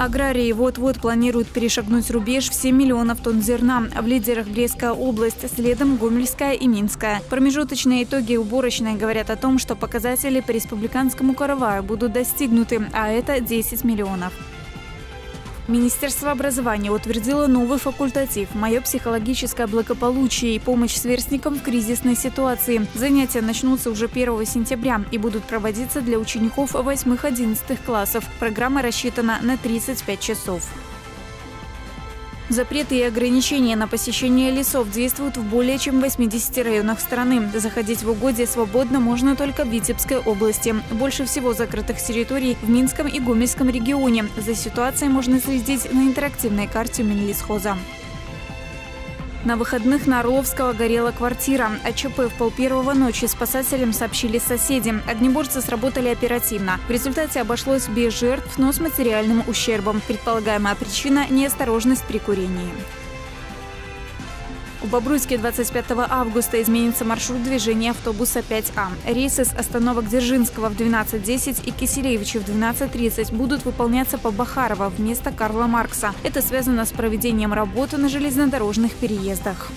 Аграрии вот-вот планируют перешагнуть рубеж в 7 миллионов тонн зерна. В лидерах Брестская область, следом Гомельская и Минская. Промежуточные итоги уборочной говорят о том, что показатели по республиканскому караваю будут достигнуты, а это 10 миллионов. Министерство образования утвердило новый факультатив «Мое психологическое благополучие и помощь сверстникам в кризисной ситуации». Занятия начнутся уже 1 сентября и будут проводиться для учеников 8-11 классов. Программа рассчитана на 35 часов. Запреты и ограничения на посещение лесов действуют в более чем 80 районах страны. Заходить в угодье свободно можно только в Витебской области. Больше всего закрытых территорий в Минском и Гомельском регионе. За ситуацией можно следить на интерактивной карте Минлесхоза. На выходных на Орловского горела квартира. О ЧП в полпервого ночи спасателям сообщили соседи. Огнеборцы сработали оперативно. В результате обошлось без жертв, но с материальным ущербом. Предполагаемая причина – неосторожность при курении. В Бобруйске 25 августа изменится маршрут движения автобуса 5А. Рейсы с остановок Дзержинского в 12.10 и Киселевича в 12.30 будут выполняться по Бахарова вместо Карла Маркса. Это связано с проведением работы на железнодорожных переездах.